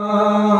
Uh...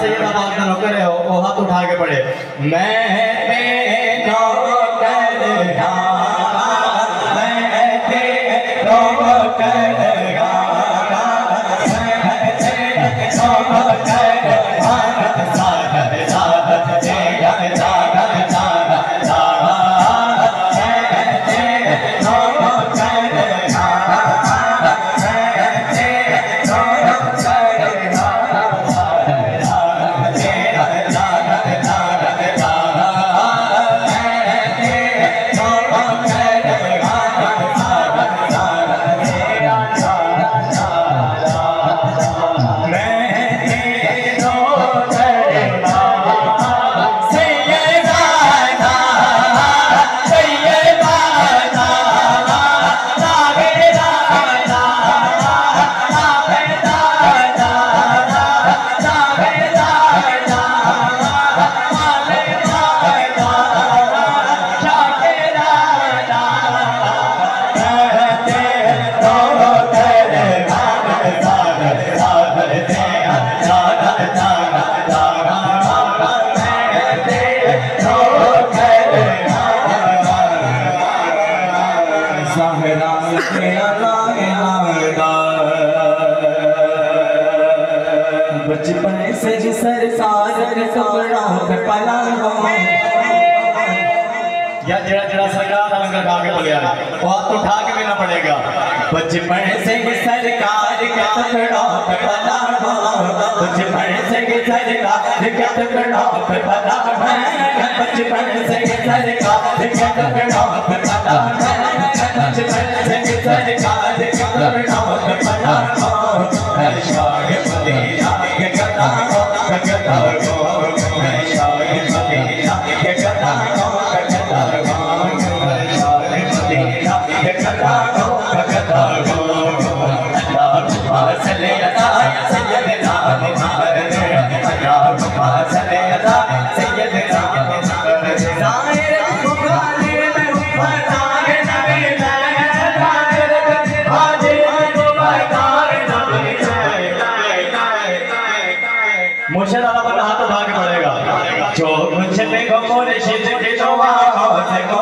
صحيح پال ڪري اهو بچپن سے سرسار سارا پلا ہوں یا جڑا جڑا سرکار ہمیں سرکار کے پلے آئے وہ ہاتھ اٹھا کے بھی نہ پڑے گا۔ بچپن سے ہی سرکار کا تکڑا بنا بھا بچپن سے ہی سرکار کا تکڑا بنا بھا بچپن سے ہی سرکار کا تکڑا بنا بھا بچپن مرشد آلہ پر ہاتھ اٹھا کے پڑے گا۔ چوک مجھے پہ گھومو رشید کے جو ماں ہوتے گو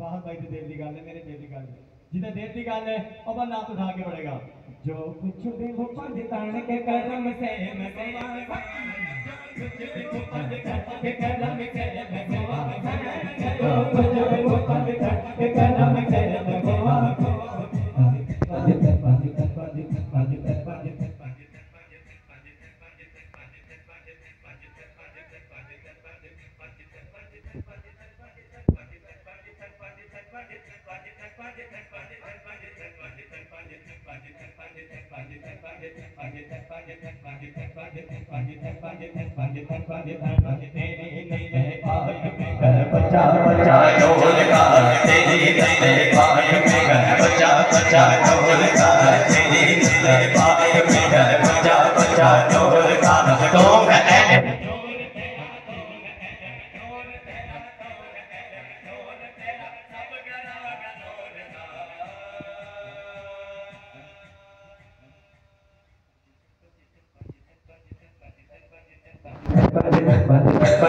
ਬਾਹਰ ਬਾਈ ਤੇ ਦੇਰ ਦੀ ਗੱਲ ਹੈ ਮੇਰੇ ਦਿਲ ਦੀ ਗੱਲ ਹੈ جنہیں دیر دی گال ہے اب تو اٹھا کے پڑے گا جو کچھ بھی وہ پد تن کے کرم سے مزے جو کچھ بھی وہ پد تن کے کرم سے بچا بچا جو لکھا تیری دلے پائے میں گھر بچا بچا جو لکھا تیری دلے پائے میں گھر بچا بچا جو لکھا تیری دلے پائے میں گھر بچا بچا جو لکھا تو Padre.